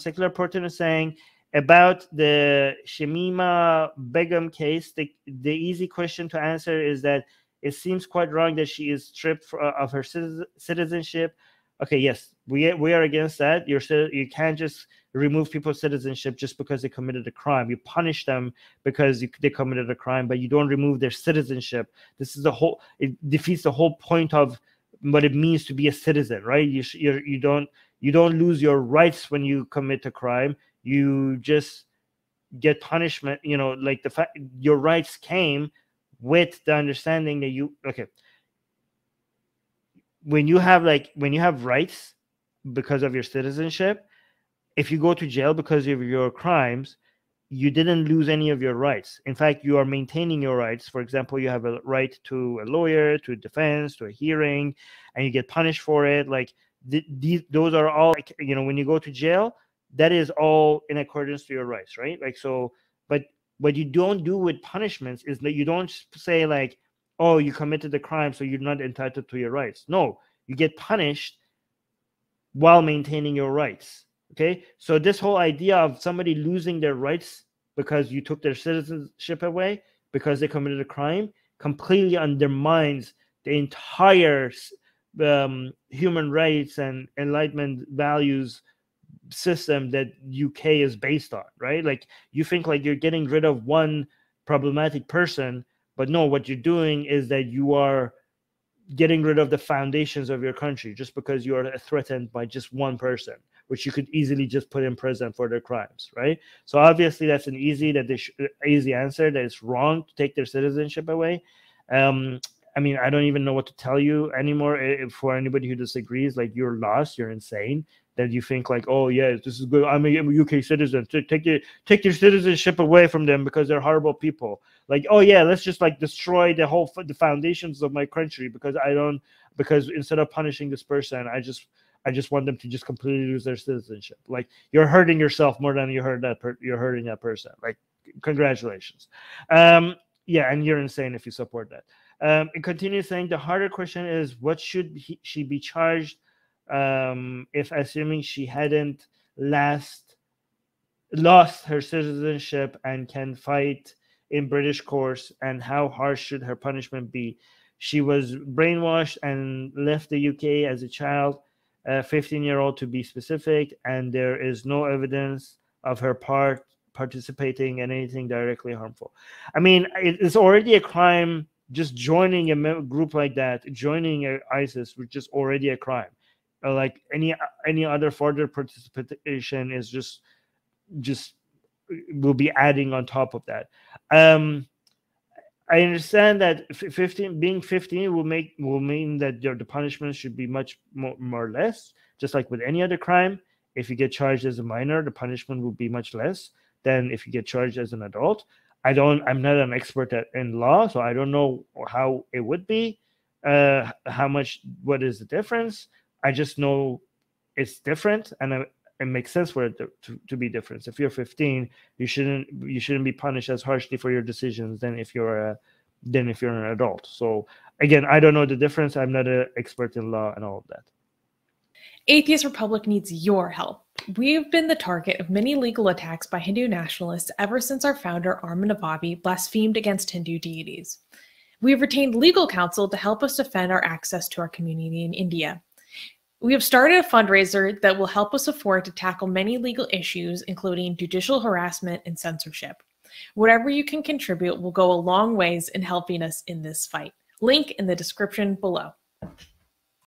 secular Porton is saying about the Shamima Begum case. The, the easy question to answer is that it seems quite wrong that she is stripped for, uh, of her citizenship. Okay, yes, we we are against that. You're you can't just remove people's citizenship just because they committed a crime. You punish them because you, they committed a crime, but you don't remove their citizenship. This is the whole. It defeats the whole point of what it means to be a citizen, right? You you you don't you don't lose your rights when you commit a crime. You just get punishment. You know, like the fact your rights came with the understanding that you okay when you have like when you have rights because of your citizenship if you go to jail because of your crimes you didn't lose any of your rights in fact you are maintaining your rights for example you have a right to a lawyer to a defense to a hearing and you get punished for it like th- these those are all like you know when you go to jail that is all in accordance to your rights right? Like so but what you don't do with punishments is that you don't say like oh you committed the crime so you're not entitled to your rights. No you get punished while maintaining your rights okay? So this whole idea of somebody losing their rights because you took their citizenship away because they committed a crime completely undermines the entire um, human rights and enlightenment values system that UK is based on, right? Like you think like you're getting rid of one problematic person, but no, what you're doing is that you are getting rid of the foundations of your country just because you are threatened by just one person, which you could easily just put in prison for their crimes, right? So obviously that's an easy that they easy answer that it's wrong to take their citizenship away. Um, I mean, I don't even know what to tell you anymore. For anybody who disagrees, like you're lost, you're insane that you think like, oh yeah, this is good. I'm a UK citizen. Take your take your citizenship away from them because they're horrible people. Like, oh yeah, let's just like destroy the whole the foundations of my country because I don't because instead of punishing this person, I just I just want them to just completely lose their citizenship. Like you're hurting yourself more than you hurt that per- you're hurting that person. Like congratulations. Um, yeah, and you're insane if you support that. Um, it continues saying the harder question is what should he, she be charged um, if assuming she hadn't last lost her citizenship and can fight in British courts, and how harsh should her punishment be? She was brainwashed and left the UK as a child, a 15 year old to be specific, and there is no evidence of her part participating in anything directly harmful. I mean, it's already a crime just joining a group like that, joining ISIS, which is already a crime. Like any any other further participation is just just will be adding on top of that. Um i understand that 15 being 15 will make will mean that your the punishment should be much more, more or less just like with any other crime. If you get charged as a minor the punishment will be much less than if you get charged as an adult i don't i'm not an expert at, in law so i don't know how it would be uh how much what is the difference I just know it's different, and it, it makes sense for it to, to, to, be different. If you're 15, you shouldn't you shouldn't be punished as harshly for your decisions than if you're a than if you're an adult. So again, I don't know the difference. I'm not an expert in law and all of that. Atheist Republic needs your help. We've been the target of many legal attacks by Hindu nationalists ever since our founder, Armin Navabi, blasphemed against Hindu deities. We have retained legal counsel to help us defend our access to our community in India. We have started a fundraiser that will help us afford to tackle many legal issues, including judicial harassment and censorship. Whatever you can contribute will go a long ways in helping us in this fight. Link in the description below.